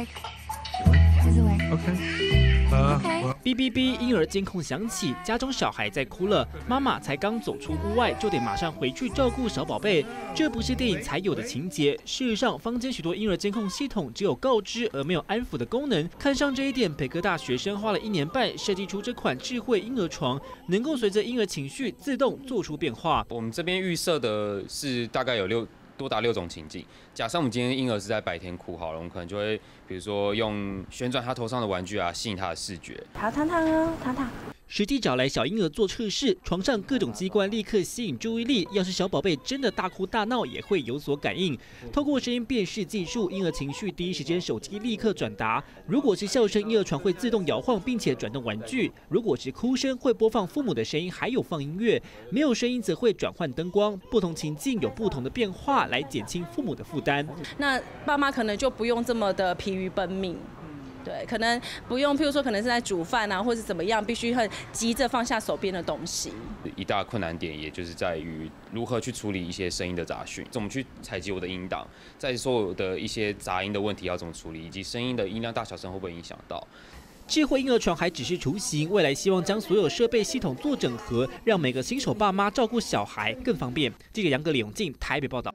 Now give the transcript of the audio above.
OK。OK。哔哔哔，婴儿监控响起，家中小孩在哭了，妈妈才刚走出屋外，就得马上回去照顾小宝贝。这不是电影才有的情节。事实上，坊间许多婴儿监控系统只有告知而没有安抚的功能。看上这一点，北科大学生花了一年半设计出这款智慧婴儿床，能够随着婴儿情绪自动做出变化。我们这边预设的是大概有六多达六种情境。假设我们今天婴儿是在白天哭好了，我们可能就会比如说用旋转他头上的玩具啊，吸引他的视觉。好，糖糖哦，糖糖。实际找来小婴儿做测试，床上各种机关立刻吸引注意力。要是小宝贝真的大哭大闹，也会有所感应。透过声音辨识技术，婴儿情绪第一时间手机立刻转达。如果是笑声，婴儿床会自动摇晃，并且转动玩具；如果是哭声，会播放父母的声音，还有放音乐。没有声音则会转换灯光，不同情境有不同的变化，来减轻父母的负担。那爸妈可能就不用这么的疲于奔命。对，可能不用，譬如说，可能是在煮饭啊，或者怎么样，必须很急着放下手边的东西。一大困难点，也就是在于如何去处理一些声音的杂讯，怎么去采集我的音档，在所有的一些杂音的问题要怎么处理，以及声音的音量大小声会不会影响到。智慧婴儿床还只是雏形，未来希望将所有设备系统做整合，让每个新手爸妈照顾小孩更方便。记者杨格李永进台北报道。